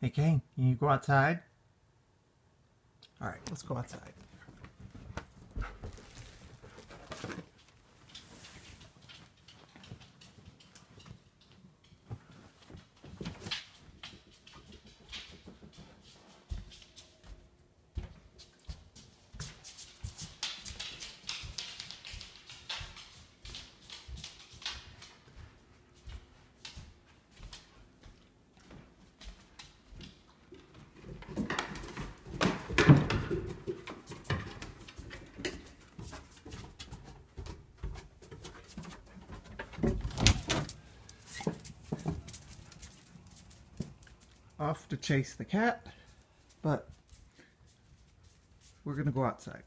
Hey, Kane, can you go outside? All right, let's go outside. Off to chase the cat, but we're gonna go outside.